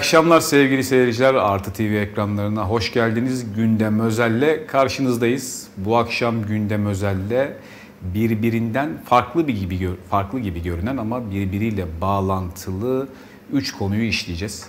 Akşamlar sevgili seyirciler. Artı TV ekranlarına hoş geldiniz. Gündem Özel'le karşınızdayız. Bu akşam Gündem Özel'le birbirinden farklı bir gibi farklı gibi görünen ama birbiriyle bağlantılı 3 konuyu işleyeceğiz.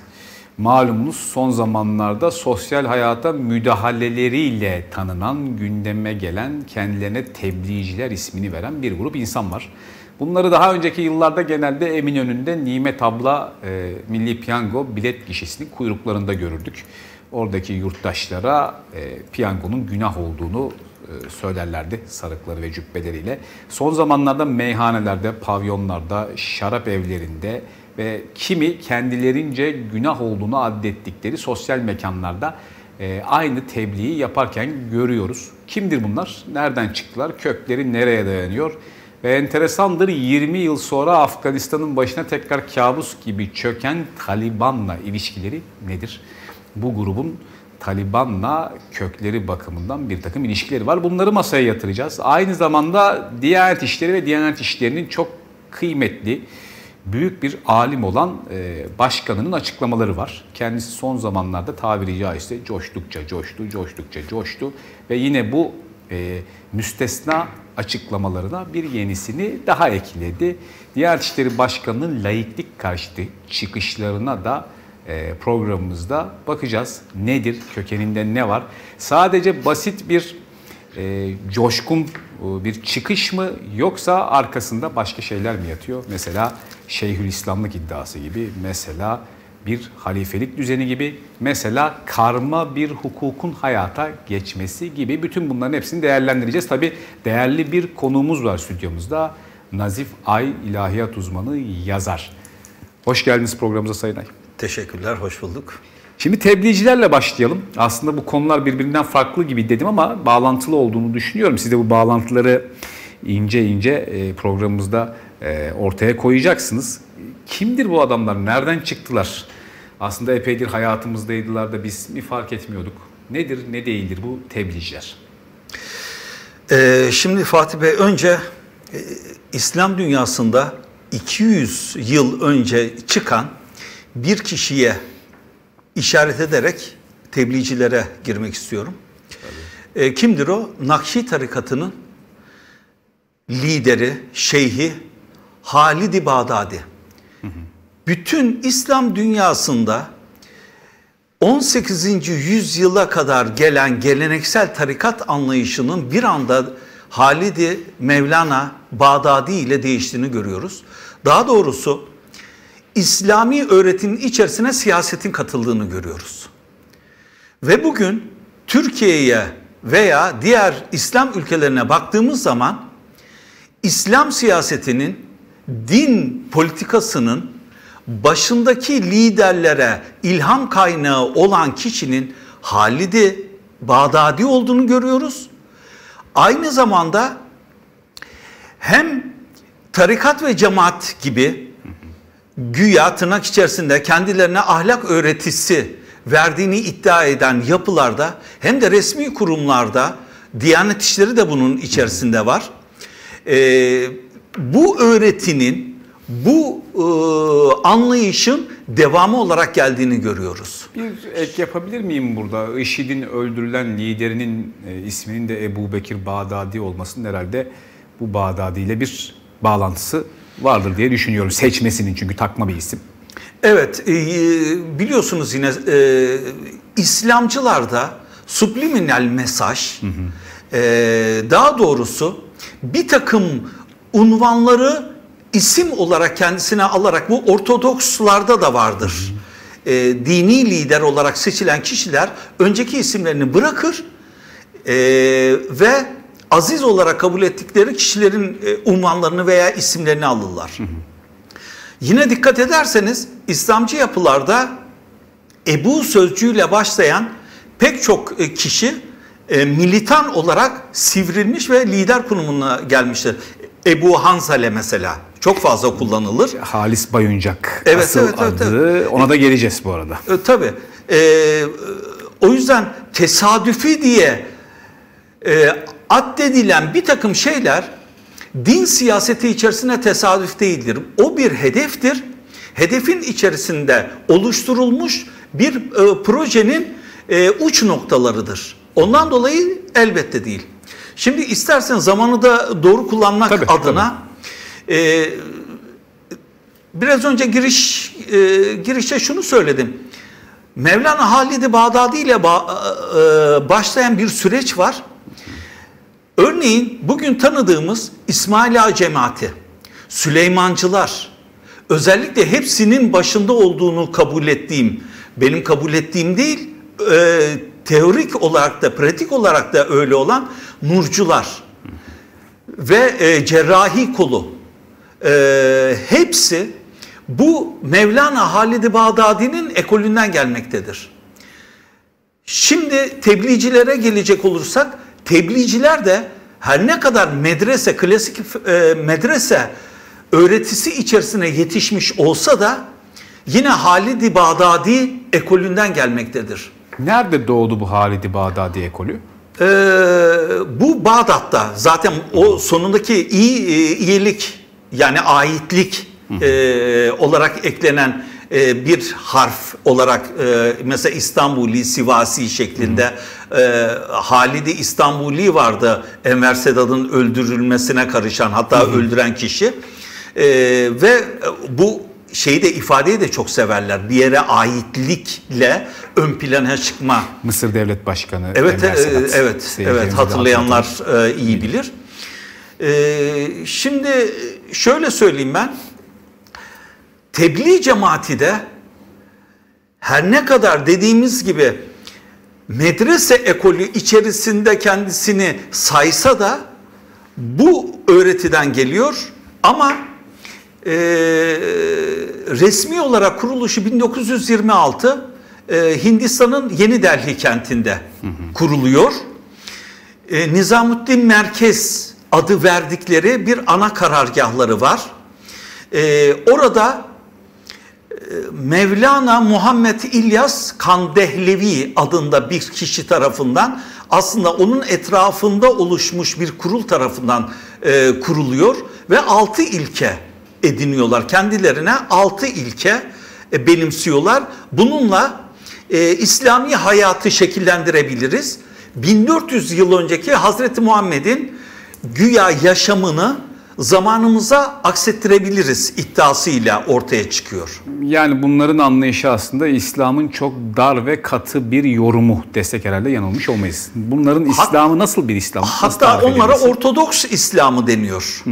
Malumunuz son zamanlarda sosyal hayata müdahaleleriyle tanınan, gündeme gelen, kendilerine tebliğciler ismini veren bir grup insan var. Bunları daha önceki yıllarda genelde Eminönü'nde Nimet Abla e, Milli Piyango bilet gişesinin kuyruklarında görürdük. Oradaki yurttaşlara e, piyangonun günah olduğunu e, söylerlerdi sarıkları ve cübbeleriyle. Son zamanlarda meyhanelerde, pavyonlarda, şarap evlerinde ve kimi kendilerince günah olduğunu addettikleri sosyal mekanlarda e, aynı tebliği yaparken görüyoruz. Kimdir bunlar? Nereden çıktılar? Kökleri nereye dayanıyor? Ve enteresandır 20 yıl sonra Afganistan'ın başına tekrar kabus gibi çöken Taliban'la ilişkileri nedir? Bu grubun Taliban'la kökleri bakımından bir takım ilişkileri var. Bunları masaya yatıracağız. Aynı zamanda Diyanet İşleri ve Diyanet İşleri'nin çok kıymetli, büyük bir alim olan e, başkanının açıklamaları var. Kendisi son zamanlarda tabiri caizse coştukça coştu, coştukça coştu ve yine bu e, müstesna açıklamalarına bir yenisini daha ekledi. Diyanet İşleri Başkanı'nın laiklik karşıtı çıkışlarına da e, programımızda bakacağız. Nedir, kökeninde ne var? Sadece basit bir e, coşkun e, bir çıkış mı yoksa arkasında başka şeyler mi yatıyor? Mesela Şeyhülislamlık iddiası gibi, mesela bir halifelik düzeni gibi, mesela karma bir hukukun hayata geçmesi gibi bütün bunların hepsini değerlendireceğiz. Tabi değerli bir konuğumuz var stüdyomuzda. Nazif Ay ilahiyat uzmanı yazar. Hoş geldiniz programımıza Sayın Ay. Teşekkürler, hoş bulduk. Şimdi tebliğcilerle başlayalım. Aslında bu konular birbirinden farklı gibi dedim ama bağlantılı olduğunu düşünüyorum. Siz de bu bağlantıları ince ince e, programımızda e, ortaya koyacaksınız. Kimdir bu adamlar? Nereden çıktılar? Aslında epeydir hayatımızdaydılar da biz mi fark etmiyorduk? Nedir, ne değildir bu tebliğciler? Ee, şimdi Fatih Bey önce e, İslam dünyasında 200 yıl önce çıkan bir kişiye işaret ederek tebliğcilere girmek istiyorum. E, kimdir o? Nakşi tarikatının lideri, şeyhi Halid-i Bağdadi. Bütün İslam dünyasında 18. yüzyıla kadar gelen geleneksel tarikat anlayışının bir anda Halid-i Mevlana Bağdadi ile değiştiğini görüyoruz. Daha doğrusu İslami öğretinin içerisine siyasetin katıldığını görüyoruz. Ve bugün Türkiye'ye veya diğer İslam ülkelerine baktığımız zaman İslam siyasetinin din politikasının başındaki liderlere ilham kaynağı olan kişinin Halid-i Bağdadi olduğunu görüyoruz. Aynı zamanda hem tarikat ve cemaat gibi güya tırnak içerisinde kendilerine ahlak öğretisi verdiğini iddia eden yapılarda hem de resmi kurumlarda Diyanet İşleri de bunun içerisinde var. Ee, bu öğretinin, bu e, anlayışın devamı olarak geldiğini görüyoruz. Bir ek yapabilir miyim burada? IŞİD'in öldürülen liderinin e, isminin de Ebu Bekir Bağdadi olmasının herhalde bu Bağdadi ile bir bağlantısı vardır diye düşünüyorum. Seçmesinin çünkü takma bir isim. Evet, e, biliyorsunuz yine e, İslamcılarda subliminal mesaj, hı hı. E, daha doğrusu bir takım unvanları isim olarak kendisine alarak bu Ortodokslarda da vardır. E, dini lider olarak seçilen kişiler önceki isimlerini bırakır e, ve aziz olarak kabul ettikleri kişilerin e, unvanlarını veya isimlerini alırlar. Hı hı. Yine dikkat ederseniz İslamcı yapılarda Ebu sözcüğüyle başlayan pek çok e, kişi e, militan olarak sivrilmiş ve lider konumuna gelmiştir. Ebu Hanzale mesela çok fazla kullanılır. Halis Bayuncak evet, asıl evet, evet, adı. Evet. Ona da geleceğiz bu arada. E, tabii. E, o yüzden tesadüfi diye e, addedilen bir takım şeyler din siyaseti içerisinde tesadüf değildir. O bir hedeftir hedefin içerisinde oluşturulmuş bir e, projenin e, uç noktalarıdır. Ondan dolayı elbette değil. Şimdi istersen zamanı da doğru kullanmak Tabii, adına e, biraz önce giriş e, girişte şunu söyledim. Mevlana Halid-i Bağdadi ile ba- e, başlayan bir süreç var. Örneğin bugün tanıdığımız İsmail Ağa cemaati, Süleymancılar, özellikle hepsinin başında olduğunu kabul ettiğim, benim kabul ettiğim değil, e, teorik olarak da, pratik olarak da öyle olan Nurcular ve e, cerrahi kolu, e, hepsi bu Mevlana Halid-i Bağdadi'nin ekolünden gelmektedir. Şimdi tebliğcilere gelecek olursak tebliğciler de her ne kadar medrese, klasik e, medrese öğretisi içerisine yetişmiş olsa da yine Halid-i Bağdadi ekolünden gelmektedir. Nerede doğdu bu Halid-i Bağdadi ekolü? Ee, bu Bağdat'ta zaten o sonundaki iyi e, iyilik yani aitlik e, olarak eklenen e, bir harf olarak e, mesela İstanbuli, Sivasi şeklinde e, Halid-i İstanbuli vardı Enver Sedat'ın öldürülmesine karışan hatta öldüren kişi. E, ve bu şeyi de ifadeyi de çok severler. Bir yere aitlikle ön plana çıkma Mısır Devlet Başkanı Evet, e, Sedat. evet, evet. Hatırlayanlar hatırlatalım. e, iyi bilir. E, şimdi şöyle söyleyeyim ben. Tebliğ cemaati de her ne kadar dediğimiz gibi medrese ekolü içerisinde kendisini saysa da bu öğretiden geliyor ama e, resmi olarak kuruluşu 1926 e, Hindistan'ın Yeni Delhi kentinde kuruluyor. E, Nizamuddin Merkez adı verdikleri bir ana karargahları var. E, orada e, Mevlana Muhammed İlyas Kandehlevi adında bir kişi tarafından aslında onun etrafında oluşmuş bir kurul tarafından e, kuruluyor ve altı ilke ediniyorlar. Kendilerine altı ilke e, benimsiyorlar. Bununla e, İslami hayatı şekillendirebiliriz. 1400 yıl önceki Hazreti Muhammed'in güya yaşamını zamanımıza aksettirebiliriz iddiasıyla ortaya çıkıyor. Yani bunların anlayışı aslında İslam'ın çok dar ve katı bir yorumu desek herhalde yanılmış olmayız. Bunların İslam'ı nasıl bir İslam? Hatta onlara? Ortodoks İslamı deniyor.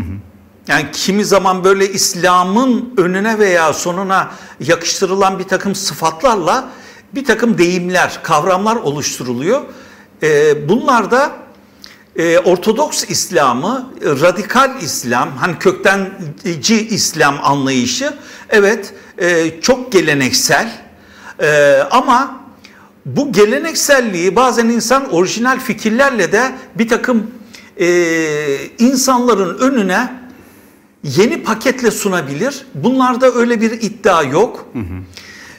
Yani kimi zaman böyle İslam'ın önüne veya sonuna yakıştırılan bir takım sıfatlarla bir takım deyimler, kavramlar oluşturuluyor. Ee, bunlar da e, Ortodoks İslam'ı, e, radikal İslam, hani köktenci İslam anlayışı evet e, çok geleneksel E, ama bu gelenekselliği bazen insan orijinal fikirlerle de bir takım e, insanların önüne yeni paketle sunabilir. Bunlarda öyle bir iddia yok.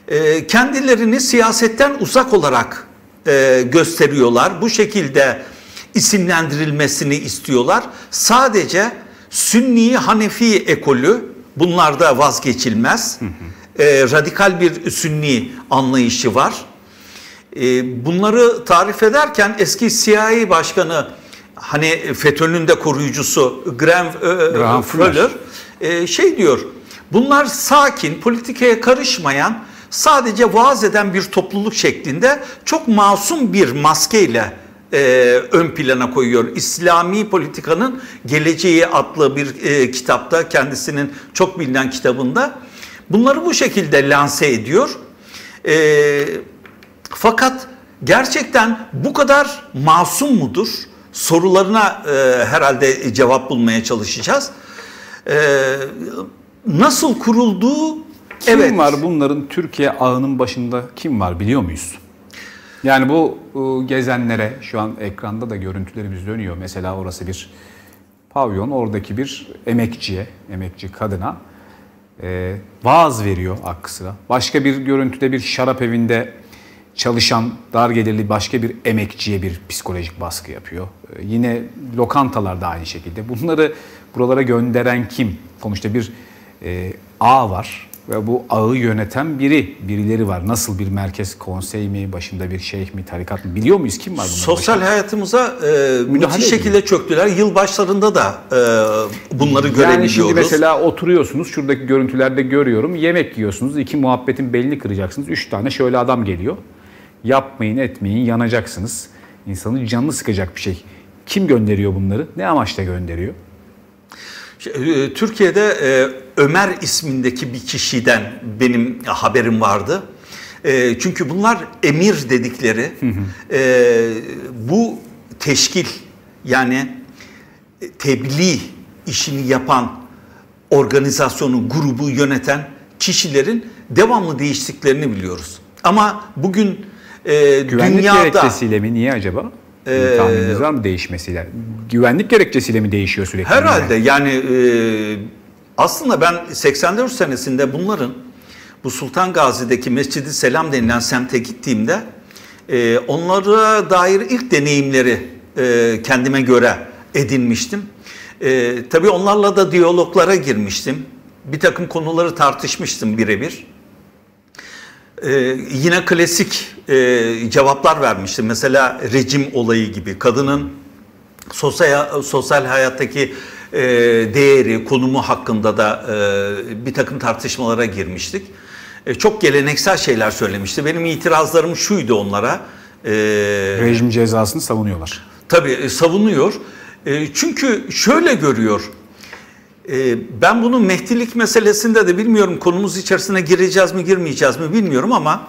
E, kendilerini siyasetten uzak olarak e, gösteriyorlar. Bu şekilde isimlendirilmesini istiyorlar. Sadece Sünni Hanefi ekolü bunlarda vazgeçilmez. E, radikal bir Sünni anlayışı var. E, bunları tarif ederken eski CIA başkanı hani FETÖ'nün de koruyucusu Graham, e, Graham Fuller. Fuller e, şey diyor. Bunlar sakin, politikaya karışmayan, sadece vaaz eden bir topluluk şeklinde çok masum bir maskeyle e, ön plana koyuyor. İslami politikanın geleceği adlı bir e, kitapta kendisinin çok bilinen kitabında bunları bu şekilde lanse ediyor. E, fakat gerçekten bu kadar masum mudur? Sorularına e, herhalde cevap bulmaya çalışacağız. E, nasıl kurulduğu Kim evet. var bunların Türkiye ağının başında kim var biliyor muyuz? Yani bu e, gezenlere şu an ekranda da görüntülerimiz dönüyor. Mesela orası bir pavyon, oradaki bir emekçiye, emekçi kadına e, vaaz veriyor sıra. Başka bir görüntüde bir şarap evinde çalışan dar gelirli başka bir emekçiye bir psikolojik baskı yapıyor. Yine lokantalarda aynı şekilde. Bunları buralara gönderen kim? Sonuçta bir e, ağ var. Ve bu ağı yöneten biri, birileri var. Nasıl bir merkez konsey mi, başında bir şeyh mi, tarikat mı? Biliyor muyuz kim var bunların Sosyal başında? hayatımıza e, müthiş şekilde çöktüler. Yıl başlarında da e, bunları Yani görebiliyoruz. şimdi mesela oturuyorsunuz, şuradaki görüntülerde görüyorum. Yemek yiyorsunuz, iki muhabbetin belini kıracaksınız. Üç tane şöyle adam geliyor. Yapmayın, etmeyin, yanacaksınız. İnsanın canını sıkacak bir şey. Kim gönderiyor bunları? Ne amaçla gönderiyor? E, Türkiye'de e, Ömer ismindeki bir kişiden benim haberim vardı. E, çünkü bunlar emir dedikleri bu teşkil yani tebliğ işini yapan organizasyonu, grubu yöneten kişilerin devamlı değiştiklerini biliyoruz. Ama bugün e, Güvenlik dünyada gerekçesiyle mi? Niye acaba? Bir tahmininiz var mı değişmesiyle? Güvenlik gerekçesiyle mi değişiyor sürekli? Herhalde yani e, aslında ben 84 senesinde bunların bu Sultan Gazi'deki Mescid-i Selam denilen semte gittiğimde e, onlara dair ilk deneyimleri e, kendime göre edinmiştim. E, tabii onlarla da diyaloglara girmiştim. Bir takım konuları tartışmıştım birebir. Ee, yine klasik e, cevaplar vermiştim. Mesela rejim olayı gibi kadının sosyal sosyal hayattaki e, değeri, konumu hakkında da e, bir takım tartışmalara girmiştik. E, çok geleneksel şeyler söylemişti. Benim itirazlarım şuydu onlara. E, Rejim cezasını savunuyorlar. Tabii e, savunuyor. E, çünkü şöyle görüyor. E, ben bunun mehdilik meselesinde de bilmiyorum konumuz içerisine gireceğiz mi girmeyeceğiz mi bilmiyorum ama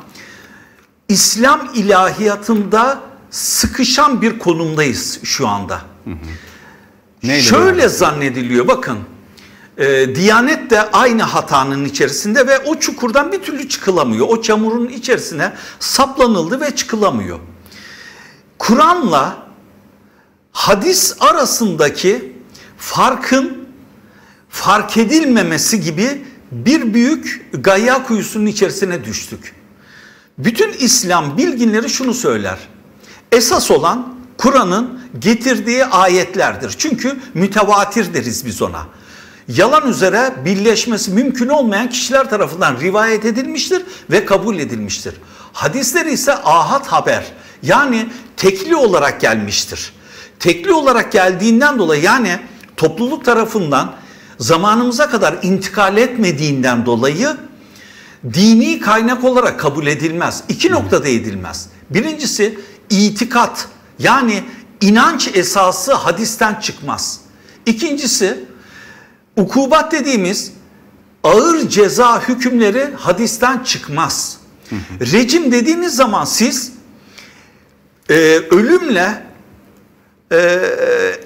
İslam ilahiyatında sıkışan bir konumdayız şu anda. Neyle Şöyle beraber? zannediliyor bakın. E, Diyanet de aynı hatanın içerisinde ve o çukurdan bir türlü çıkılamıyor. O çamurun içerisine saplanıldı ve çıkılamıyor. Kur'an'la hadis arasındaki farkın fark edilmemesi gibi bir büyük gayya kuyusunun içerisine düştük. Bütün İslam bilginleri şunu söyler. Esas olan Kur'an'ın getirdiği ayetlerdir. Çünkü mütevatir deriz biz ona. Yalan üzere birleşmesi mümkün olmayan kişiler tarafından rivayet edilmiştir ve kabul edilmiştir. Hadisler ise ahad haber yani tekli olarak gelmiştir. Tekli olarak geldiğinden dolayı yani topluluk tarafından zamanımıza kadar intikal etmediğinden dolayı dini kaynak olarak kabul edilmez. İki noktada edilmez. Birincisi itikat yani inanç esası hadisten çıkmaz. İkincisi ukubat dediğimiz ağır ceza hükümleri hadisten çıkmaz. Rejim dediğiniz zaman siz e, ölümle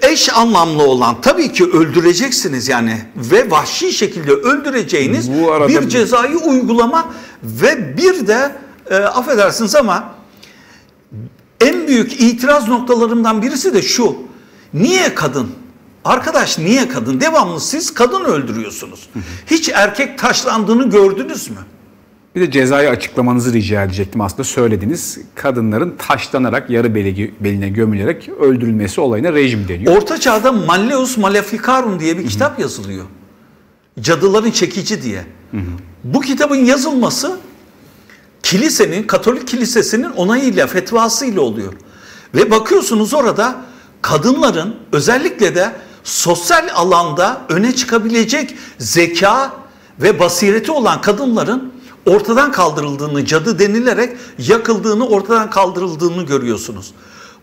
eş anlamlı olan tabii ki öldüreceksiniz yani ve vahşi şekilde öldüreceğiniz Bu arada bir bir- cezayı uygulama ve bir de e, affedersiniz ama en büyük itiraz noktalarımdan birisi de şu. Niye kadın? Arkadaş niye kadın? Devamlı siz kadın öldürüyorsunuz. Hiç erkek taşlandığını gördünüz mü? Bir de cezayı açıklamanızı rica edecektim aslında söylediniz. Kadınların taşlanarak yarı beli- beline gömülerek öldürülmesi olayına rejim deniyor. Orta çağda Malleus Maleficarum diye bir kitap yazılıyor. Cadıların çekici diye. Bu kitabın yazılması kilisenin, Katolik kilisesinin onayıyla, fetvasıyla oluyor. Ve bakıyorsunuz orada kadınların özellikle de sosyal alanda öne çıkabilecek zeka ve basireti olan kadınların ortadan kaldırıldığını, cadı denilerek yakıldığını, ortadan kaldırıldığını görüyorsunuz.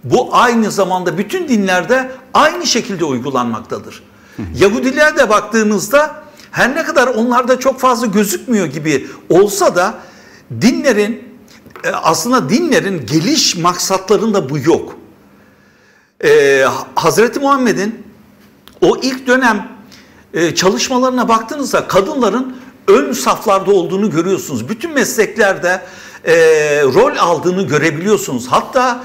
Bu aynı zamanda bütün dinlerde aynı şekilde uygulanmaktadır. Yahudilere de baktığınızda her ne kadar onlarda çok fazla gözükmüyor gibi olsa da dinlerin e, aslında dinlerin geliş maksatlarında bu yok. Ee, Hazreti Muhammed'in o ilk dönem e, çalışmalarına baktığınızda kadınların ön saflarda olduğunu görüyorsunuz. Bütün mesleklerde e, rol aldığını görebiliyorsunuz. Hatta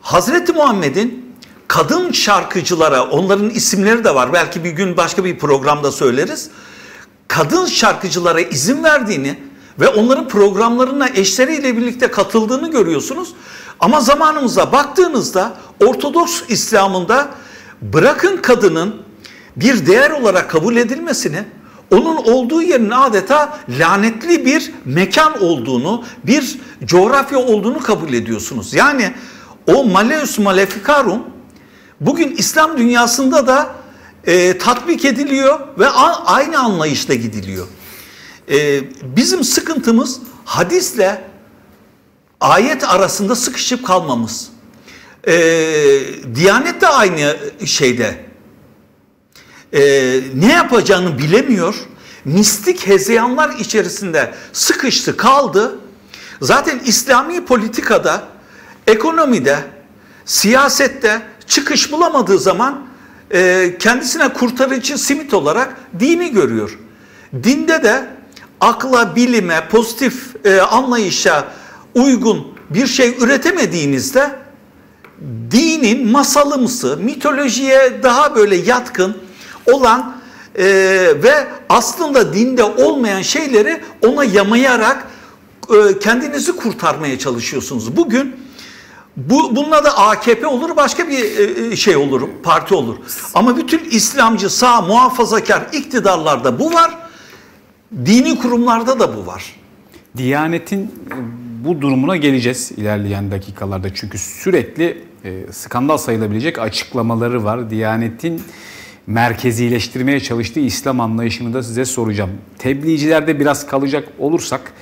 Hazreti Muhammed'in kadın şarkıcılara, onların isimleri de var. Belki bir gün başka bir programda söyleriz. Kadın şarkıcılara izin verdiğini ve onların programlarına eşleriyle birlikte katıldığını görüyorsunuz. Ama zamanımıza baktığınızda Ortodoks İslam'ında bırakın kadının bir değer olarak kabul edilmesini, onun olduğu yerin adeta lanetli bir mekan olduğunu, bir coğrafya olduğunu kabul ediyorsunuz. Yani o Maleus Maleficarum bugün İslam dünyasında da e, tatbik ediliyor ve a, aynı anlayışla gidiliyor. E, bizim sıkıntımız hadisle ayet arasında sıkışıp kalmamız. E, Diyanet de aynı şeyde. E, ne yapacağını bilemiyor. Mistik hezeyanlar içerisinde sıkıştı kaldı. Zaten İslami politikada, ekonomide, siyasette çıkış bulamadığı zaman e, kendisine kurtarıcı simit olarak dini görüyor. Dinde de akla, bilime, pozitif e, anlayışa uygun bir şey üretemediğinizde dinin masalımsı, mitolojiye daha böyle yatkın olan e, ve aslında dinde olmayan şeyleri ona yamayarak e, kendinizi kurtarmaya çalışıyorsunuz. Bugün bu bununla da AKP olur başka bir e, şey olur, parti olur. Ama bütün İslamcı sağ muhafazakar iktidarlarda bu var. Dini kurumlarda da bu var. Diyanet'in e, bu durumuna geleceğiz ilerleyen dakikalarda. Çünkü sürekli e, skandal sayılabilecek açıklamaları var. Diyanet'in merkezileştirmeye çalıştığı İslam anlayışını da size soracağım. Tebliğcilerde biraz kalacak olursak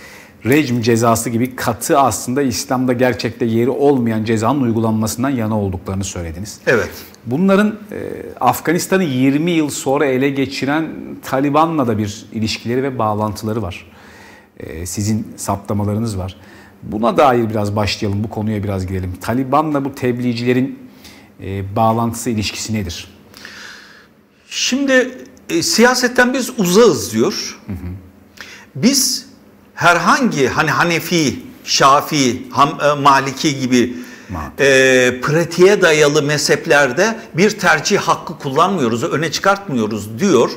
rejim cezası gibi katı aslında İslam'da gerçekte yeri olmayan cezanın uygulanmasından yana olduklarını söylediniz. Evet. Bunların e, Afganistan'ı 20 yıl sonra ele geçiren Taliban'la da bir ilişkileri ve bağlantıları var. E, sizin saptamalarınız var. Buna dair biraz başlayalım, bu konuya biraz girelim. Taliban'la bu tebliğcilerin e, bağlantısı, ilişkisi nedir? Şimdi e, siyasetten biz uzağız diyor. Hı hı. Biz herhangi hani Hanefi, Şafii, Ham, e, Maliki gibi e, pratiğe dayalı mezheplerde bir tercih hakkı kullanmıyoruz, öne çıkartmıyoruz diyor.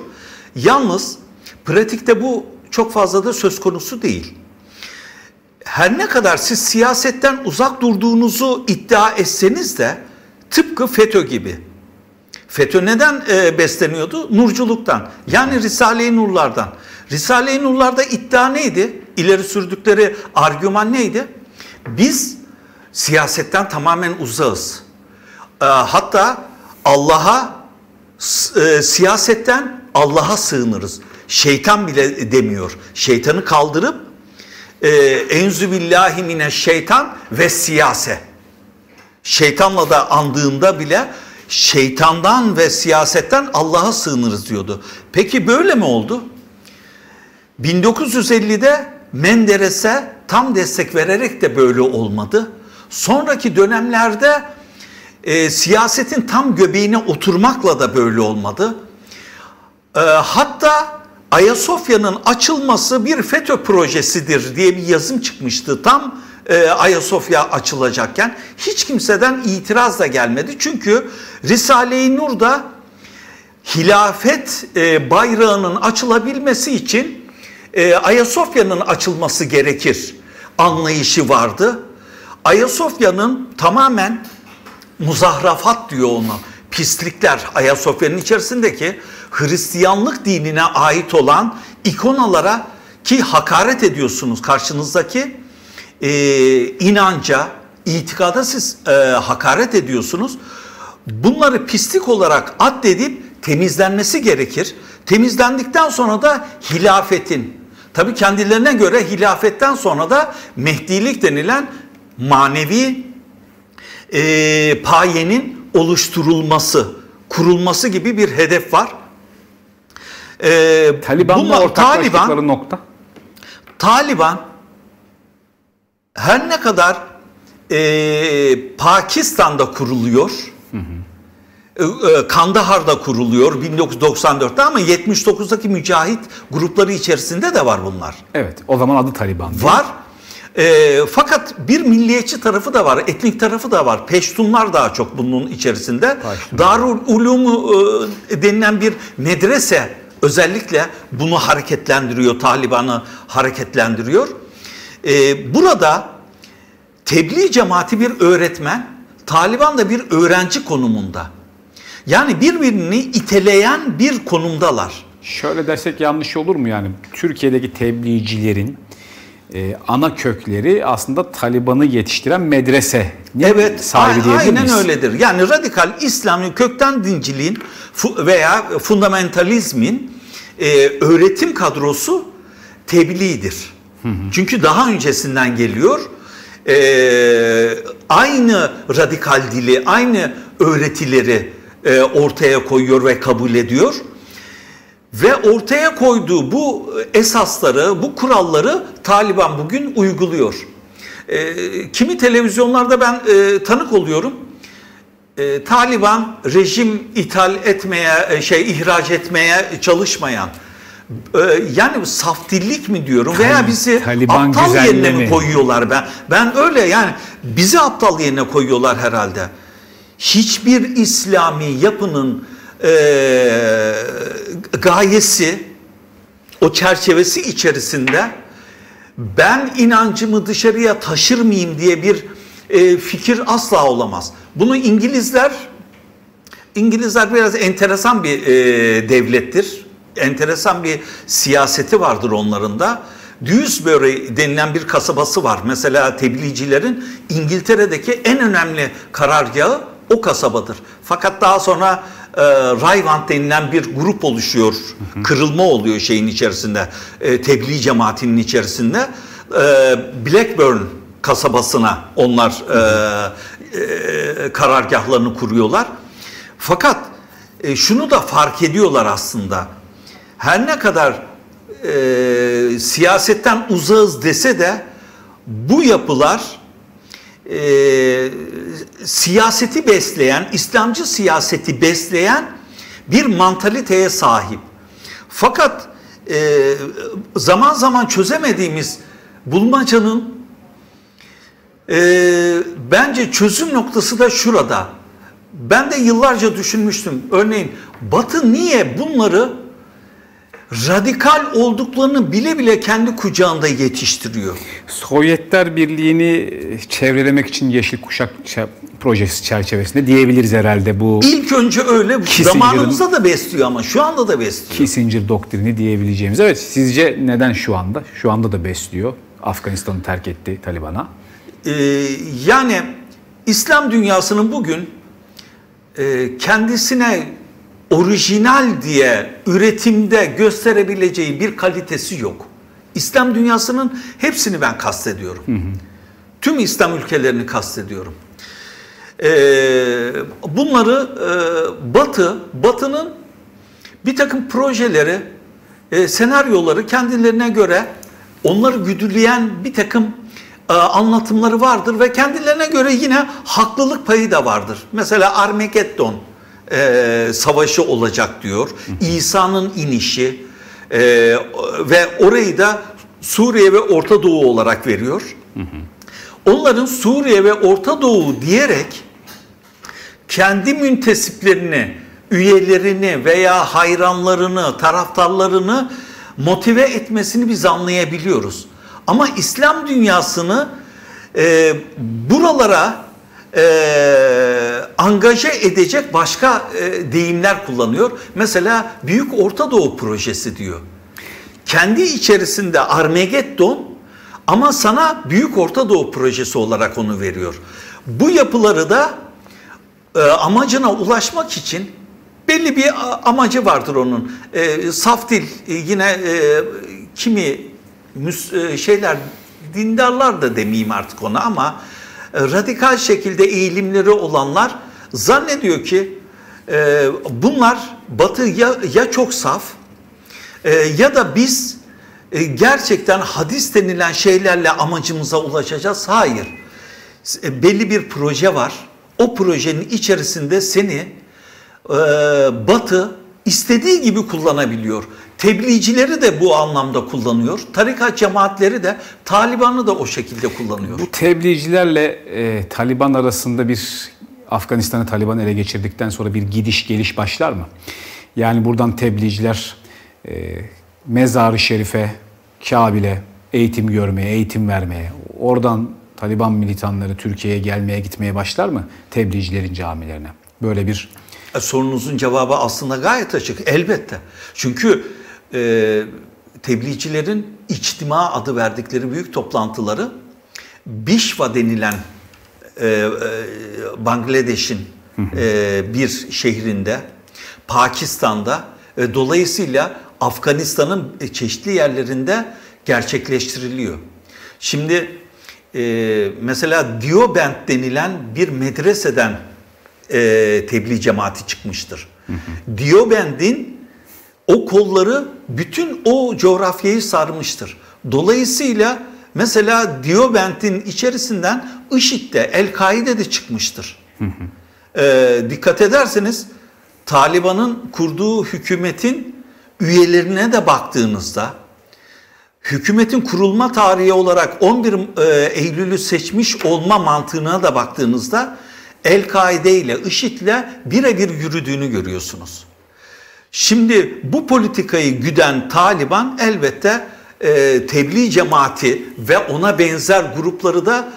Yalnız pratikte bu çok fazla da söz konusu değil. Her ne kadar siz siyasetten uzak durduğunuzu iddia etseniz de tıpkı FETÖ gibi. FETÖ neden e, besleniyordu? Nurculuktan. Yani Risale-i Nurlardan. Risale-i Nurlar'da iddia neydi? İleri sürdükleri argüman neydi? Biz siyasetten tamamen uzağız. E, hatta Allah'a e, siyasetten Allah'a sığınırız. Şeytan bile demiyor. Şeytanı kaldırıp e, enzü billahi mine şeytan ve siyase. Şeytanla da andığında bile şeytandan ve siyasetten Allah'a sığınırız diyordu. Peki böyle mi oldu? 1950'de Menderes'e tam destek vererek de böyle olmadı. Sonraki dönemlerde e, siyasetin tam göbeğine oturmakla da böyle olmadı. E, hatta Ayasofya'nın açılması bir FETÖ projesidir diye bir yazım çıkmıştı. Tam e, Ayasofya açılacakken hiç kimseden itiraz da gelmedi. Çünkü Risale-i Nur'da hilafet e, bayrağının açılabilmesi için e, Ayasofya'nın açılması gerekir anlayışı vardı. Ayasofya'nın tamamen muzahrafat diyor ona. Pislikler Ayasofya'nın içerisindeki Hristiyanlık dinine ait olan ikonalara ki hakaret ediyorsunuz karşınızdaki e, inanca, itikada siz e, hakaret ediyorsunuz. Bunları pislik olarak addedip temizlenmesi gerekir. Temizlendikten sonra da hilafetin, tabi kendilerine göre hilafetten sonra da Mehdilik denilen manevi e, payenin oluşturulması, kurulması gibi bir hedef var. E, Taliban'la ortaklaştıkları Taliban, nokta? Taliban her ne kadar e, Pakistan'da kuruluyor, hı hı. E, Kandahar'da kuruluyor 1994'te ama 79'daki mücahit grupları içerisinde de var bunlar. Evet o zaman adı Taliban. Var. E, fakat bir milliyetçi tarafı da var, etnik tarafı da var. Peştunlar daha çok bunun içerisinde. Paştunlar. Darul Ulum e, denilen bir medrese özellikle bunu hareketlendiriyor, Taliban'ı hareketlendiriyor. Ee, burada tebliğ cemaati bir öğretmen, Taliban da bir öğrenci konumunda. Yani birbirini iteleyen bir konumdalar. Şöyle dersek yanlış olur mu yani? Türkiye'deki tebliğcilerin e, ana kökleri aslında Taliban'ı yetiştiren medrese. Evet, sahibi diyebilir aynen miyiz? öyledir. Yani radikal İslam'ın kökten dinciliğin veya fundamentalizmin e, öğretim kadrosu tebliğdir. Çünkü daha öncesinden geliyor. E, aynı radikal dili, aynı öğretileri e, ortaya koyuyor ve kabul ediyor. Ve ortaya koyduğu bu esasları, bu kuralları Taliban bugün uyguluyor. E, kimi televizyonlarda ben e, tanık oluyorum. E, Taliban rejim ithal etmeye, e, şey ihraç etmeye çalışmayan, yani saf dillik mi diyorum veya bizi Taliban aptal yerine mi koyuyorlar ben? Ben öyle yani bizi aptal yerine koyuyorlar herhalde. Hiçbir İslami yapının e, gayesi o çerçevesi içerisinde ben inancımı dışarıya taşır mıyım diye bir e, fikir asla olamaz. Bunu İngilizler İngilizler biraz enteresan bir e, devlettir. Enteresan bir siyaseti vardır onların da. Dewsbury denilen bir kasabası var. Mesela tebliğcilerin İngiltere'deki en önemli karargahı o kasabadır. Fakat daha sonra e, Rayvant denilen bir grup oluşuyor. Kırılma oluyor şeyin içerisinde. E, tebliğ cemaatinin içerisinde. E, Blackburn kasabasına onlar e, e, karargahlarını kuruyorlar. Fakat e, şunu da fark ediyorlar aslında. Her ne kadar e, siyasetten uzağız dese de bu yapılar e, siyaseti besleyen, İslamcı siyaseti besleyen bir mantaliteye sahip. Fakat e, zaman zaman çözemediğimiz bulmacanın e, bence çözüm noktası da şurada. Ben de yıllarca düşünmüştüm. Örneğin Batı niye bunları radikal olduklarını bile bile kendi kucağında yetiştiriyor? Sovyetler Birliği'ni çevrelemek için Yeşil Kuşak projesi çerçevesinde diyebiliriz herhalde bu İlk önce öyle zamanımızda da besliyor ama şu anda da besliyor. Kissinger doktrini diyebileceğimiz. Evet sizce neden şu anda? Şu anda da besliyor. Afganistan'ı terk etti Taliban'a. Ee, yani İslam dünyasının bugün e, kendisine orijinal diye üretimde gösterebileceği bir kalitesi yok. İslam dünyasının hepsini ben kastediyorum. Tüm İslam ülkelerini kastediyorum. Ee, bunları e, Batı, Batı'nın bir takım projeleri, e, senaryoları kendilerine göre onları güdüleyen bir takım e, anlatımları vardır ve kendilerine göre yine haklılık payı da vardır. Mesela Armageddon e, savaşı olacak diyor. İsa'nın inişi e, ve orayı da Suriye ve Orta Doğu olarak veriyor. Onların Suriye ve Orta Doğu diyerek kendi müntesiplerini, üyelerini veya hayranlarını, taraftarlarını motive etmesini biz anlayabiliyoruz. Ama İslam dünyasını e, buralara e, angaje edecek başka e, deyimler kullanıyor. Mesela Büyük Orta Doğu Projesi diyor. Kendi içerisinde Armageddon ama sana Büyük Orta Doğu Projesi olarak onu veriyor. Bu yapıları da e, amacına ulaşmak için belli bir amacı vardır onun. E, saf dil e, yine e, kimi müs- e, şeyler dindarlar da demeyeyim artık ona ama radikal şekilde eğilimleri olanlar zannediyor ki e, bunlar Batı ya, ya çok saf e, ya da biz e, gerçekten hadis denilen şeylerle amacımıza ulaşacağız. Hayır. E, belli bir proje var. O projenin içerisinde seni e, Batı istediği gibi kullanabiliyor. Tebliğcileri de bu anlamda kullanıyor. Tarikat cemaatleri de Taliban'ı da o şekilde kullanıyor. Bu tebliğcilerle e, Taliban arasında bir Afganistan'ı Taliban ele geçirdikten sonra bir gidiş geliş başlar mı? Yani buradan tebliğciler e, Mezar-ı Şerif'e, Kabil'e eğitim görmeye, eğitim vermeye, oradan Taliban militanları Türkiye'ye gelmeye gitmeye başlar mı tebliğcilerin camilerine? Böyle bir E, sorunuzun cevabı aslında gayet açık. Elbette. Çünkü e, tebliğcilerin içtima adı verdikleri büyük toplantıları Bişva denilen e, e, Bangladeş'in e, bir şehrinde, Pakistan'da e, dolayısıyla Afganistan'ın çeşitli yerlerinde gerçekleştiriliyor. Şimdi e, mesela Diobend denilen bir medreseden e, tebliğ cemaati çıkmıştır. Diobend'in o kolları bütün o coğrafyayı sarmıştır. Dolayısıyla mesela Diobend'in içerisinden IŞİD'de, El-Kaide de çıkmıştır. Hı hı. E, dikkat ederseniz Taliban'ın kurduğu hükümetin üyelerine de baktığınızda hükümetin kurulma tarihi olarak 11 e, Eylül'ü seçmiş olma mantığına da baktığınızda El-Kaide ile IŞİD'le birebir yürüdüğünü görüyorsunuz. Şimdi bu politikayı güden Taliban elbette e, tebliğ cemaati ve ona benzer grupları da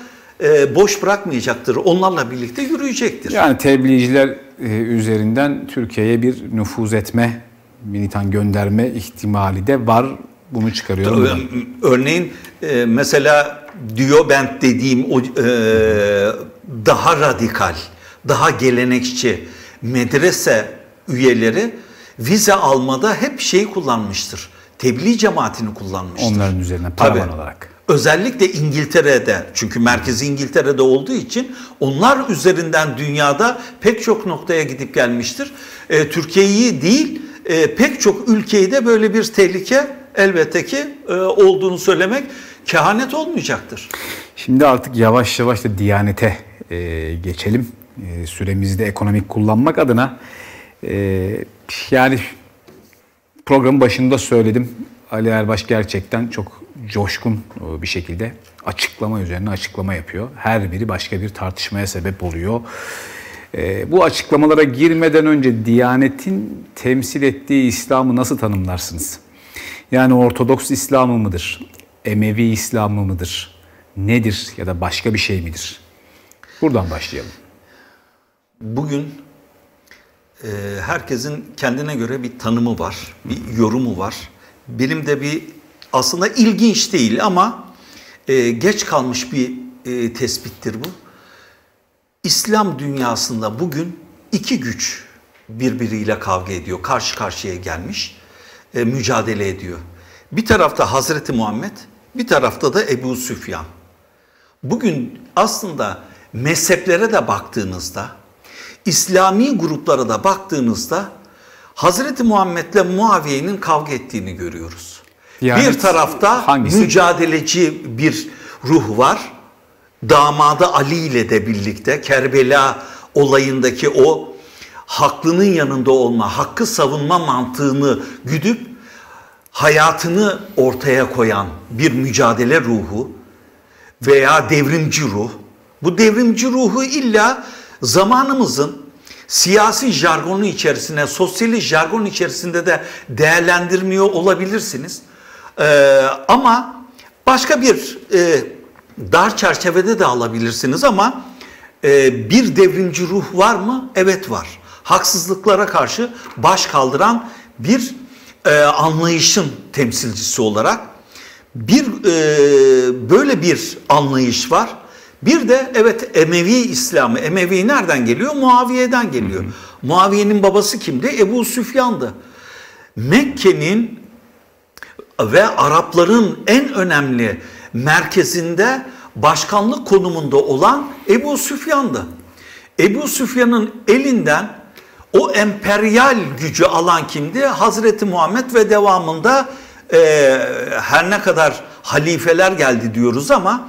e, boş bırakmayacaktır. Onlarla birlikte yürüyecektir. Yani tebliğciler e, üzerinden Türkiye'ye bir nüfuz etme, militan gönderme ihtimali de var. Bunu çıkarıyorum. Örneğin e, mesela Diobend dediğim o e, daha radikal, daha gelenekçi medrese üyeleri vize almada hep şey kullanmıştır. Tebliğ cemaatini kullanmıştır. Onların üzerine paravan Tabii. olarak. Özellikle İngiltere'de çünkü merkezi İngiltere'de olduğu için onlar üzerinden dünyada pek çok noktaya gidip gelmiştir. E, Türkiye'yi değil e, pek çok ülkeyi de böyle bir tehlike elbette ki e, olduğunu söylemek kehanet olmayacaktır. Şimdi artık yavaş yavaş da Diyanet'e e, geçelim. E, süremizi ekonomik kullanmak adına e, yani programın başında söyledim. Ali Erbaş gerçekten çok coşkun bir şekilde açıklama üzerine açıklama yapıyor. Her biri başka bir tartışmaya sebep oluyor. E, bu açıklamalara girmeden önce Diyanet'in temsil ettiği İslam'ı nasıl tanımlarsınız? Yani Ortodoks İslam'ı mıdır? Emevi İslam'ı mıdır? Nedir ya da başka bir şey midir? Buradan başlayalım. Bugün e, herkesin kendine göre bir tanımı var, bir yorumu var. Benim de bir aslında ilginç değil ama e, geç kalmış bir e, tespittir bu. İslam dünyasında bugün iki güç birbiriyle kavga ediyor, karşı karşıya gelmiş, e, mücadele ediyor. Bir tarafta Hazreti Muhammed, bir tarafta da Ebu Süfyan. Bugün aslında mezheplere de baktığınızda, İslami gruplara da baktığınızda Hazreti Muhammed'le Muaviye'nin kavga ettiğini görüyoruz. Yani bir tarafta hangisi? mücadeleci bir ruh var. Damadı Ali ile de birlikte Kerbela olayındaki o haklının yanında olma, hakkı savunma mantığını güdüp hayatını ortaya koyan bir mücadele ruhu veya devrimci ruh. Bu devrimci ruhu illa zamanımızın siyasi jargonu içerisine, sosyalist jargon içerisinde de değerlendirmiyor olabilirsiniz. Ee, ama başka bir e, dar çerçevede de alabilirsiniz ama e, bir devrimci ruh var mı? Evet var. Haksızlıklara karşı baş kaldıran bir e, anlayışın temsilcisi olarak bir e, böyle bir anlayış var. Bir de evet Emevi İslamı. Emevi nereden geliyor? Muaviye'den geliyor. Hı hı. Muaviye'nin babası kimdi? Ebu Süfyan'dı. Mekke'nin ve Arapların en önemli merkezinde başkanlık konumunda olan Ebu Süfyan'dı. Ebu Süfyan'ın elinden o emperyal gücü alan kimdi? Hazreti Muhammed ve devamında e, her ne kadar halifeler geldi diyoruz ama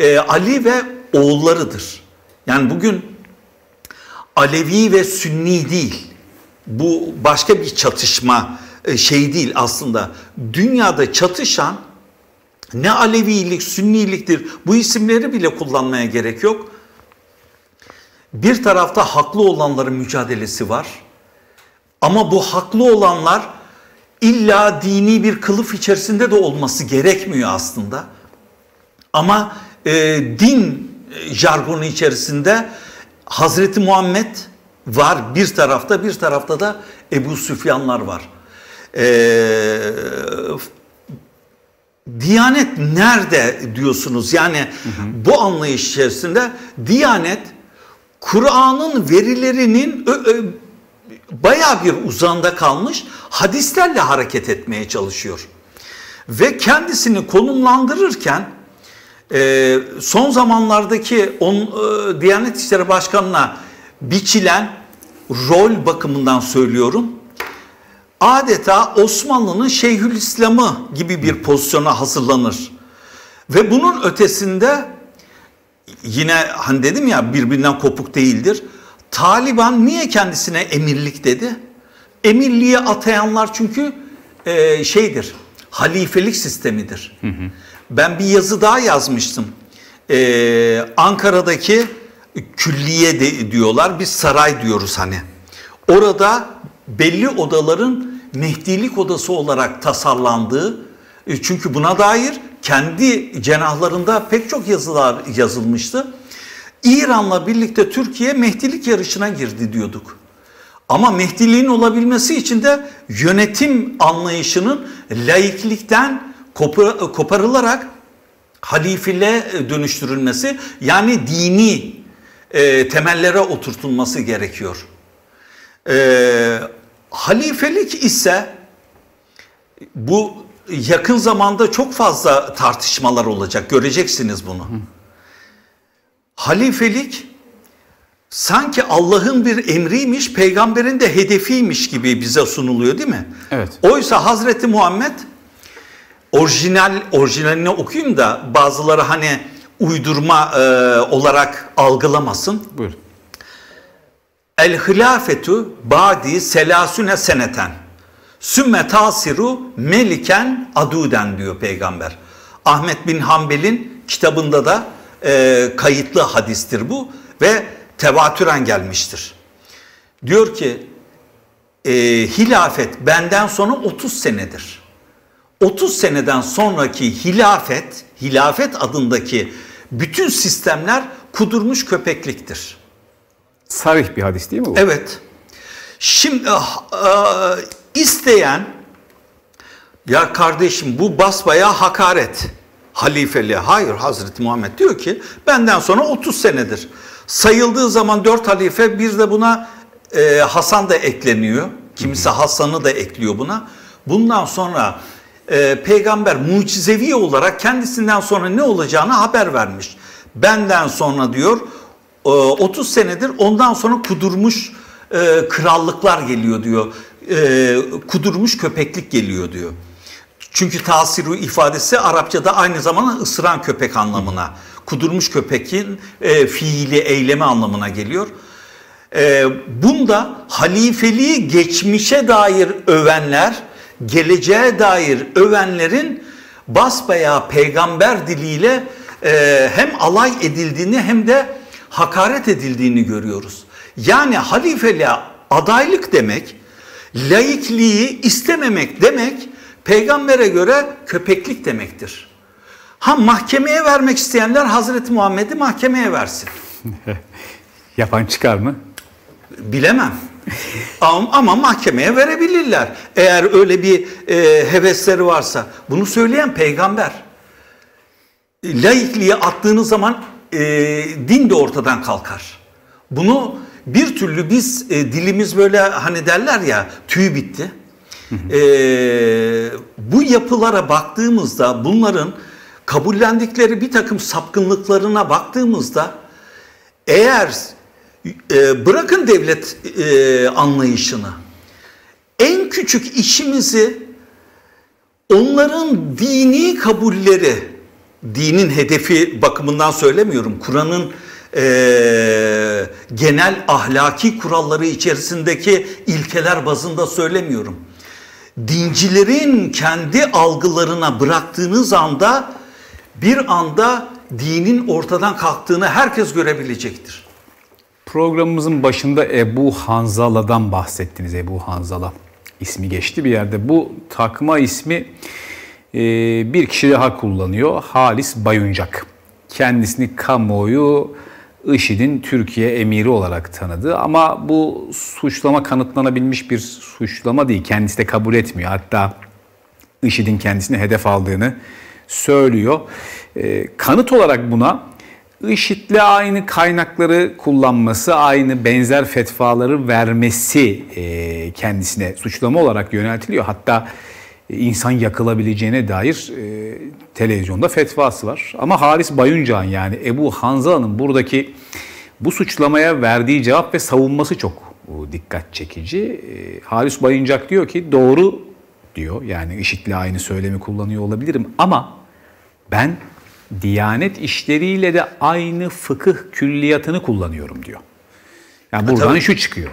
e, Ali ve oğullarıdır. Yani bugün Alevi ve Sünni değil. Bu başka bir çatışma e, şey değil aslında. Dünyada çatışan ne Alevilik, Sünniliktir bu isimleri bile kullanmaya gerek yok. Bir tarafta haklı olanların mücadelesi var. Ama bu haklı olanlar illa dini bir kılıf içerisinde de olması gerekmiyor aslında. Ama e, din jargonu içerisinde Hazreti Muhammed var bir tarafta bir tarafta da Ebu Süfyanlar var. Ee, Diyanet nerede diyorsunuz? Yani hı hı. bu anlayış içerisinde Diyanet Kur'an'ın verilerinin ö, ö, baya bir uzanda kalmış hadislerle hareket etmeye çalışıyor. Ve kendisini konumlandırırken e, son zamanlardaki on, e, Diyanet İşleri Başkanı'na biçilen rol bakımından söylüyorum. Adeta Osmanlı'nın Şeyhülislam'ı gibi bir pozisyona hazırlanır. Ve bunun ötesinde yine hani dedim ya birbirinden kopuk değildir. Taliban niye kendisine emirlik dedi? Emirliğe atayanlar çünkü e, şeydir, halifelik sistemidir. Hı hı. Ben bir yazı daha yazmıştım. Ee, Ankara'daki külliye de diyorlar, biz saray diyoruz hani. Orada belli odaların Mehdilik odası olarak tasarlandığı, e, çünkü buna dair kendi cenahlarında pek çok yazılar yazılmıştı. İran'la birlikte Türkiye Mehdilik yarışına girdi diyorduk. Ama Mehdiliğin olabilmesi için de yönetim anlayışının laiklikten koparılarak halifile dönüştürülmesi yani dini e, temellere oturtulması gerekiyor. E, halifelik ise bu yakın zamanda çok fazla tartışmalar olacak. Göreceksiniz bunu. Halifelik sanki Allah'ın bir emriymiş, peygamberin de hedefiymiş gibi bize sunuluyor değil mi? Evet. Oysa Hazreti Muhammed orijinal orijinalini okuyayım da bazıları hani uydurma e, olarak algılamasın. Buyur. El hilafetu badi selasüne seneten. Sümme tasiru meliken aduden diyor peygamber. Ahmet bin Hanbel'in kitabında da e, kayıtlı hadistir bu ve tevatüren gelmiştir. Diyor ki e, hilafet benden sonra 30 senedir. 30 seneden sonraki hilafet, hilafet adındaki bütün sistemler kudurmuş köpekliktir. Sarih bir hadis değil mi bu? Evet. Şimdi e, isteyen ya kardeşim bu basbaya hakaret halifeli. Hayır Hazreti Muhammed diyor ki benden sonra 30 senedir. Sayıldığı zaman 4 halife bir de buna e, Hasan da ekleniyor. Kimisi Hasan'ı da ekliyor buna. Bundan sonra e, peygamber mucizevi olarak kendisinden sonra ne olacağını haber vermiş. Benden sonra diyor 30 e, senedir ondan sonra kudurmuş e, krallıklar geliyor diyor. E, kudurmuş köpeklik geliyor diyor. Çünkü tasiru ifadesi Arapçada aynı zamanda ısıran köpek anlamına, kudurmuş köpekin e, fiili, eylemi anlamına geliyor. E, bunda halifeliği geçmişe dair övenler, geleceğe dair övenlerin basbayağı peygamber diliyle e, hem alay edildiğini hem de hakaret edildiğini görüyoruz. Yani halifeliğe adaylık demek, laikliği istememek demek peygambere göre köpeklik demektir. Ha mahkemeye vermek isteyenler Hazreti Muhammed'i mahkemeye versin. Yapan çıkar mı? Bilemem. ama, ama mahkemeye verebilirler. Eğer öyle bir e, hevesleri varsa. Bunu söyleyen peygamber. Laikliği attığınız zaman e, din de ortadan kalkar. Bunu bir türlü biz e, dilimiz böyle hani derler ya tüy bitti. e, bu yapılara baktığımızda bunların kabullendikleri bir takım sapkınlıklarına baktığımızda eğer e, bırakın devlet e, anlayışını en küçük işimizi onların dini kabulleri dinin hedefi bakımından söylemiyorum. Kur'an'ın e, genel ahlaki kuralları içerisindeki ilkeler bazında söylemiyorum. Dincilerin kendi algılarına bıraktığınız anda bir anda dinin ortadan kalktığını herkes görebilecektir. Programımızın başında Ebu Hanzala'dan bahsettiniz. Ebu Hanzala ismi geçti bir yerde. Bu takma ismi e, bir kişi daha kullanıyor. Halis Bayuncak. Kendisini kamuoyu IŞİD'in Türkiye emiri olarak tanıdı. Ama bu suçlama kanıtlanabilmiş bir suçlama değil. Kendisi de kabul etmiyor. Hatta IŞİD'in kendisini hedef aldığını söylüyor. E, kanıt olarak buna IŞİD'le aynı kaynakları kullanması, aynı benzer fetvaları vermesi e, kendisine suçlama olarak yöneltiliyor. Hatta e, insan yakılabileceğine dair e, televizyonda fetvası var. Ama Haris Bayuncan yani Ebu Hanzala'nın buradaki bu suçlamaya verdiği cevap ve savunması çok dikkat çekici. E, Haris Bayıncak diyor ki doğru diyor. Yani IŞİD'le aynı söylemi kullanıyor olabilirim ama ben Diyanet işleriyle de aynı fıkıh külliyatını kullanıyorum diyor. Yani buradan tabii. şu çıkıyor.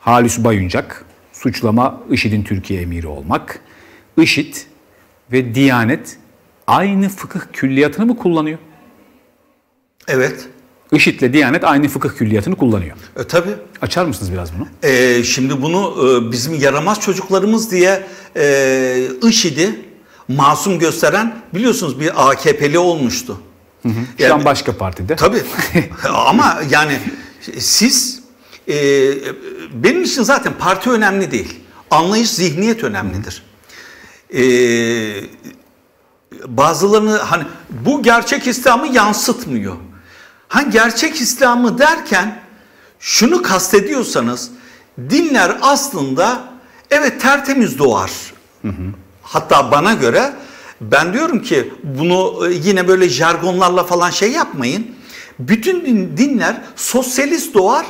Halis Bayuncak suçlama IŞİD'in Türkiye emiri olmak. IŞİD ve Diyanet aynı fıkıh külliyatını mı kullanıyor? Evet. IŞİD'le Diyanet aynı fıkıh külliyatını kullanıyor. E, tabii. Açar mısınız biraz bunu? E, şimdi bunu e, bizim yaramaz çocuklarımız diye e, IŞİD'i masum gösteren biliyorsunuz bir AKP'li olmuştu. Hı hı. Şu yani, an başka partide. Tabii. Ama yani siz e, benim için zaten parti önemli değil. Anlayış, zihniyet önemlidir. E, bazılarını hani bu gerçek İslam'ı yansıtmıyor. Hani gerçek İslam'ı derken şunu kastediyorsanız dinler aslında evet tertemiz doğar. Hı hı. Hatta bana göre ben diyorum ki bunu e, yine böyle jargonlarla falan şey yapmayın. Bütün din, dinler sosyalist doğar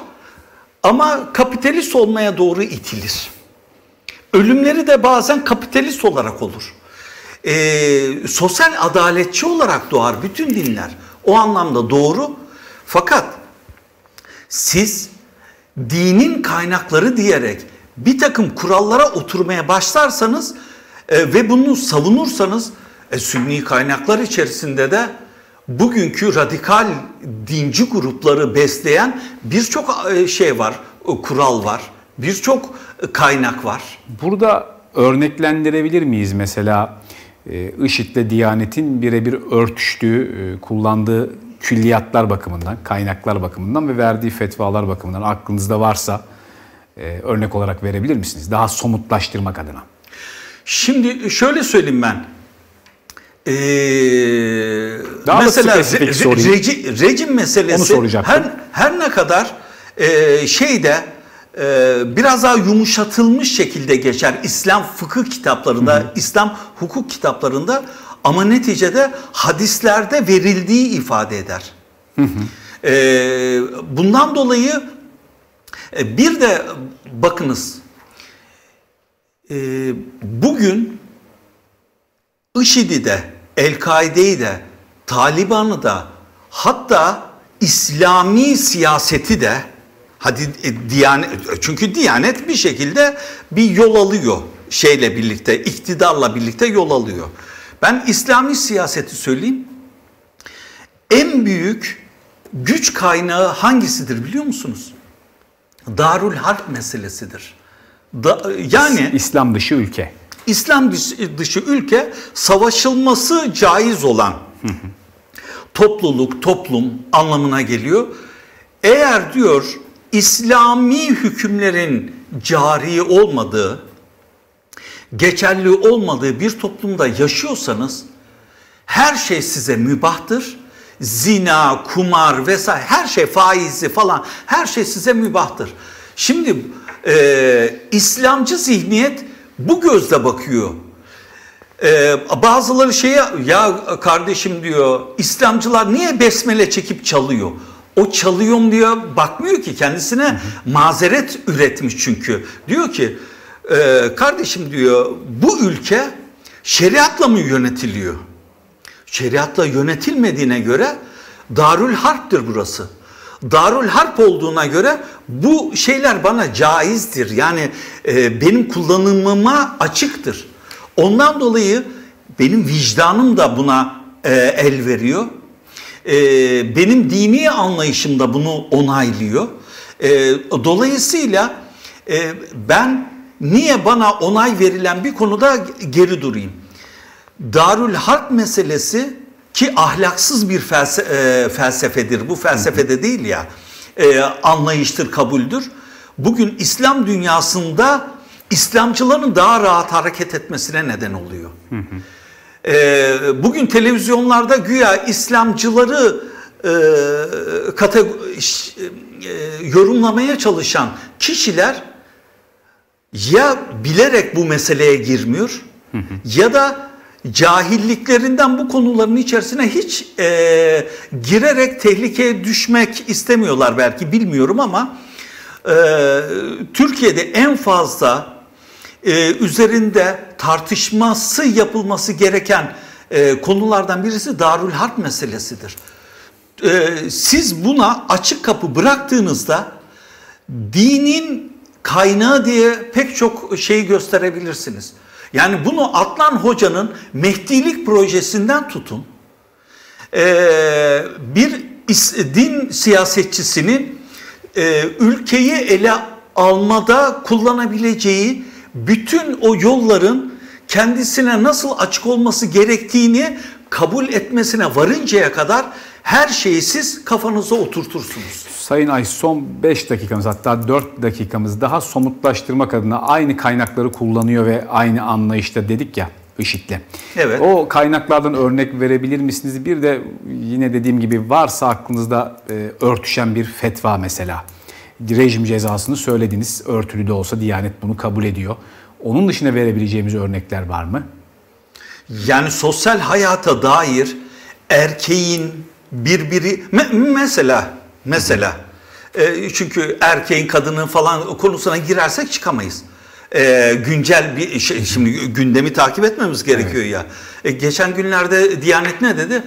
ama kapitalist olmaya doğru itilir. Ölümleri de bazen kapitalist olarak olur. Ee, sosyal adaletçi olarak doğar bütün dinler. O anlamda doğru. Fakat siz dinin kaynakları diyerek bir takım kurallara oturmaya başlarsanız e, ve bunu savunursanız e, sünni kaynaklar içerisinde de bugünkü radikal dinci grupları besleyen birçok e, şey var, e, kural var, birçok e, kaynak var. Burada örneklendirebilir miyiz mesela IŞİD'le Diyanet'in birebir örtüştüğü, kullandığı külliyatlar bakımından, kaynaklar bakımından ve verdiği fetvalar bakımından aklınızda varsa örnek olarak verebilir misiniz? Daha somutlaştırmak adına. Şimdi şöyle söyleyeyim ben. Ee, Daha mesela re, re, rejim, rejim meselesi her, her ne kadar e, şeyde e, biraz daha yumuşatılmış şekilde geçer İslam fıkıh kitaplarında, Hı-hı. İslam hukuk kitaplarında ama neticede hadislerde verildiği ifade eder. E, bundan dolayı e, bir de bakınız e, bugün IŞİD'i de, El-Kaide'yi de, Taliban'ı da hatta İslami siyaseti de hadi e, Diyanet çünkü Diyanet bir şekilde bir yol alıyor şeyle birlikte, iktidarla birlikte yol alıyor. Ben İslami siyaseti söyleyeyim. En büyük güç kaynağı hangisidir biliyor musunuz? Darül Harp meselesidir. Da, yani İslam dışı ülke. İslam dışı, ülke savaşılması caiz olan topluluk, toplum anlamına geliyor. Eğer diyor İslami hükümlerin cari olmadığı, geçerli olmadığı bir toplumda yaşıyorsanız her şey size mübahtır. Zina, kumar vesaire her şey faizi falan her şey size mübahtır. Şimdi e, İslamcı zihniyet bu gözle bakıyor. Ee, bazıları şeye ya kardeşim diyor İslamcılar niye besmele çekip çalıyor? O çalıyorum diyor bakmıyor ki kendisine hı hı. mazeret üretmiş çünkü. Diyor ki e, kardeşim diyor bu ülke şeriatla mı yönetiliyor? Şeriatla yönetilmediğine göre Darül Harp'tir burası. Darül Harp olduğuna göre bu şeyler bana caizdir. Yani e, benim kullanımıma açıktır. Ondan dolayı benim vicdanım da buna e, el veriyor. E, benim dini anlayışım da bunu onaylıyor. E, dolayısıyla e, ben niye bana onay verilen bir konuda geri durayım? Darül Harp meselesi ki ahlaksız bir felse, e, felsefedir. Bu felsefede değil ya e, anlayıştır, kabuldür. Bugün İslam dünyasında İslamcıların daha rahat hareket etmesine neden oluyor. E, bugün televizyonlarda güya İslamcıları e, kategori, e, yorumlamaya çalışan kişiler ya bilerek bu meseleye girmiyor ya da cahilliklerinden bu konuların içerisine hiç e, girerek tehlikeye düşmek istemiyorlar belki bilmiyorum ama e, Türkiye'de en fazla e, üzerinde tartışması yapılması gereken e, konulardan birisi Darül Harp meselesidir. E, siz buna açık kapı bıraktığınızda dinin kaynağı diye pek çok şey gösterebilirsiniz. Yani bunu Atlan Hoca'nın Mehdilik projesinden tutun. Ee, bir din siyasetçisinin e, ülkeyi ele almada kullanabileceği bütün o yolların kendisine nasıl açık olması gerektiğini kabul etmesine varıncaya kadar her şeyi siz kafanıza oturtursunuz. Sayın Ay son 5 dakikamız hatta 4 dakikamız daha somutlaştırmak adına aynı kaynakları kullanıyor ve aynı anlayışta dedik ya IŞİD'le. Evet. O kaynaklardan örnek verebilir misiniz? Bir de yine dediğim gibi varsa aklınızda e, örtüşen bir fetva mesela. Rejim cezasını söylediniz. Örtülü de olsa Diyanet bunu kabul ediyor. Onun dışında verebileceğimiz örnekler var mı? Yani sosyal hayata dair erkeğin birbiri me mesela mesela e, çünkü erkeğin kadının falan konusuna girersek çıkamayız. E, güncel bir şey, şimdi gündemi takip etmemiz gerekiyor evet. ya. E, geçen günlerde Diyanet ne dedi?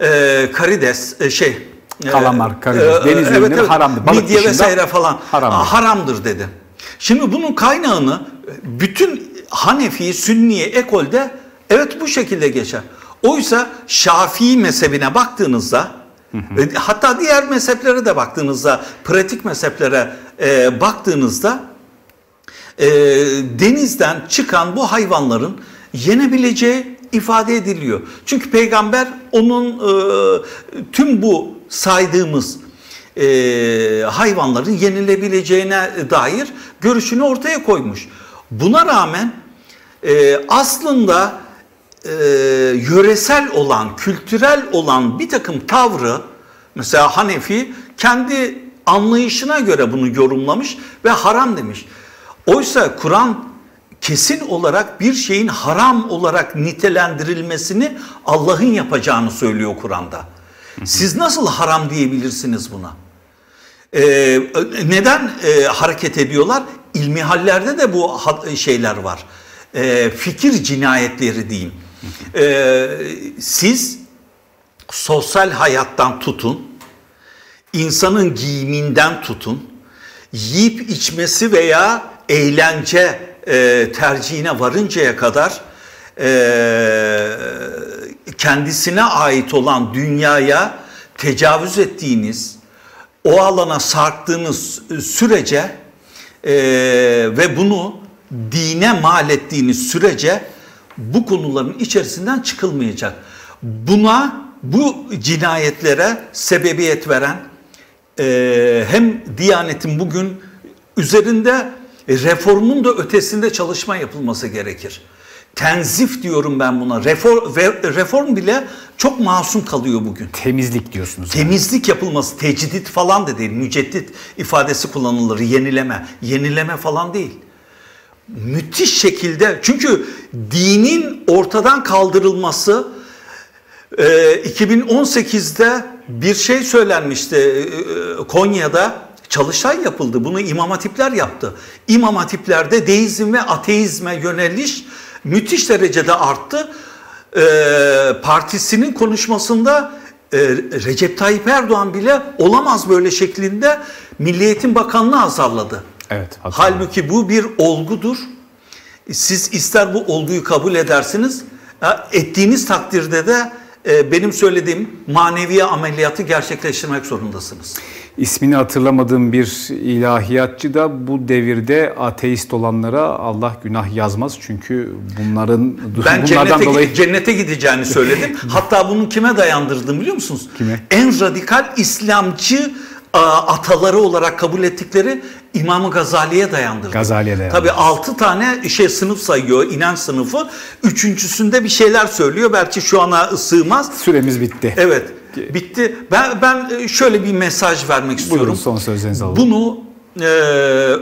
E, karides e, şey e, Kalamar, karides, e, deniz evet, evet, haramdır. Balık midye vesaire falan haramdır. haramdır dedi. Şimdi bunun kaynağını bütün Hanefi, Sünniye ekolde evet bu şekilde geçer. Oysa Şafii mezhebine baktığınızda hı hı. E, hatta diğer mezheplere de baktığınızda pratik mezheplere e, baktığınızda e, denizden çıkan bu hayvanların yenebileceği ifade ediliyor. Çünkü peygamber onun e, tüm bu saydığımız e, hayvanların yenilebileceğine dair görüşünü ortaya koymuş. Buna rağmen e, aslında e, yöresel olan, kültürel olan bir takım tavrı mesela Hanefi kendi anlayışına göre bunu yorumlamış ve haram demiş. Oysa Kur'an kesin olarak bir şeyin haram olarak nitelendirilmesini Allah'ın yapacağını söylüyor Kur'an'da. Siz nasıl haram diyebilirsiniz buna? Ee, neden e, hareket ediyorlar? İlmihallerde de bu şeyler var. Ee, fikir cinayetleri diyeyim. Ee, siz sosyal hayattan tutun, insanın giyiminden tutun, yiyip içmesi veya eğlence e, tercihine varıncaya kadar e, kendisine ait olan dünyaya tecavüz ettiğiniz, o alana sarktığınız sürece e, ve bunu dine mal ettiğiniz sürece bu konuların içerisinden çıkılmayacak. Buna bu cinayetlere sebebiyet veren e, hem Diyanet'in bugün üzerinde reformun da ötesinde çalışma yapılması gerekir. Tenzif diyorum ben buna. Reform, reform bile çok masum kalıyor bugün. Temizlik diyorsunuz. Temizlik yani. yapılması, tecdit falan da değil. Müceddit ifadesi kullanılır. Yenileme. Yenileme falan değil müthiş şekilde çünkü dinin ortadan kaldırılması e, 2018'de bir şey söylenmişti e, Konya'da çalışay yapıldı. Bunu imam hatipler yaptı. İmam hatiplerde deizm ve ateizme yöneliş müthiş derecede arttı. E, partisinin konuşmasında e, Recep Tayyip Erdoğan bile olamaz böyle şeklinde Milli Eğitim Bakanlığı azarladı. Evet. Halbuki bu bir olgudur. Siz ister bu olguyu kabul edersiniz, ettiğiniz takdirde de e, benim söylediğim maneviye ameliyatı gerçekleştirmek zorundasınız. ismini hatırlamadığım bir ilahiyatçı da bu devirde ateist olanlara Allah günah yazmaz. Çünkü bunların Ben bunlardan cennete, dolayı cennete gideceğini söyledim. Hatta bunu kime dayandırdım biliyor musunuz? Kime? En radikal İslamcı ataları olarak kabul ettikleri İmam Gazali'ye dayandırdım. Gazali'ye dayandırdım. Tabii altı tane şey sınıf sayıyor, inanç sınıfı. Üçüncüsünde bir şeyler söylüyor. Belki şu ana sığmaz. süremiz bitti. Evet, bitti. Ben ben şöyle bir mesaj vermek istiyorum. Buyurun son sözlerinizi alalım. Bunu e,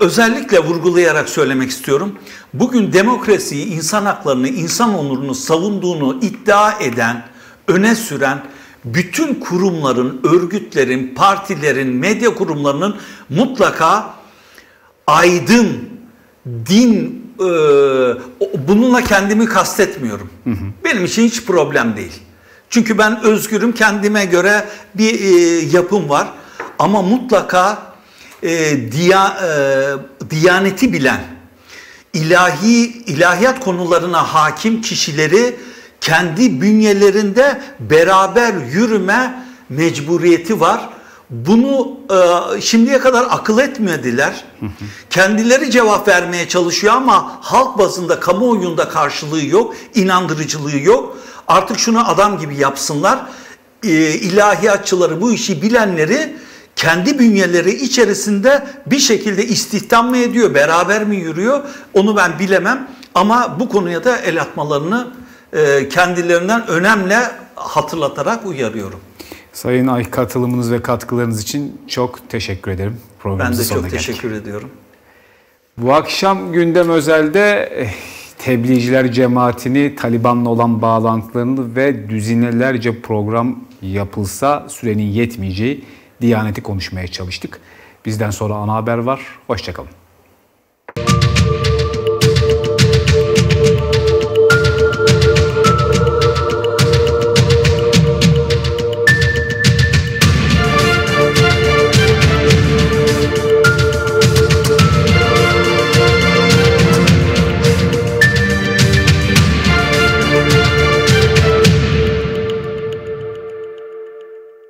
özellikle vurgulayarak söylemek istiyorum. Bugün demokrasiyi, insan haklarını, insan onurunu savunduğunu iddia eden, öne süren bütün kurumların, örgütlerin, partilerin, medya kurumlarının mutlaka aydın, din, e, bununla kendimi kastetmiyorum. Benim için hiç problem değil. Çünkü ben özgürüm, kendime göre bir e, yapım var. Ama mutlaka e, diya, e, diyaneti bilen, ilahi ilahiyat konularına hakim kişileri kendi bünyelerinde beraber yürüme mecburiyeti var. Bunu e, şimdiye kadar akıl etmediler. Kendileri cevap vermeye çalışıyor ama halk bazında, kamuoyunda karşılığı yok, inandırıcılığı yok. Artık şunu adam gibi yapsınlar. E, ilahiyatçıları, bu işi bilenleri kendi bünyeleri içerisinde bir şekilde istihdam mı ediyor, beraber mi yürüyor onu ben bilemem. Ama bu konuya da el atmalarını kendilerinden önemli hatırlatarak uyarıyorum. Sayın Ay katılımınız ve katkılarınız için çok teşekkür ederim. Ben Programımızın de çok geldik. teşekkür ediyorum. Bu akşam gündem özelde eh, tebliğciler cemaatini, Taliban'la olan bağlantılarını ve düzinelerce program yapılsa sürenin yetmeyeceği Diyaneti konuşmaya çalıştık. Bizden sonra ana haber var. Hoşçakalın.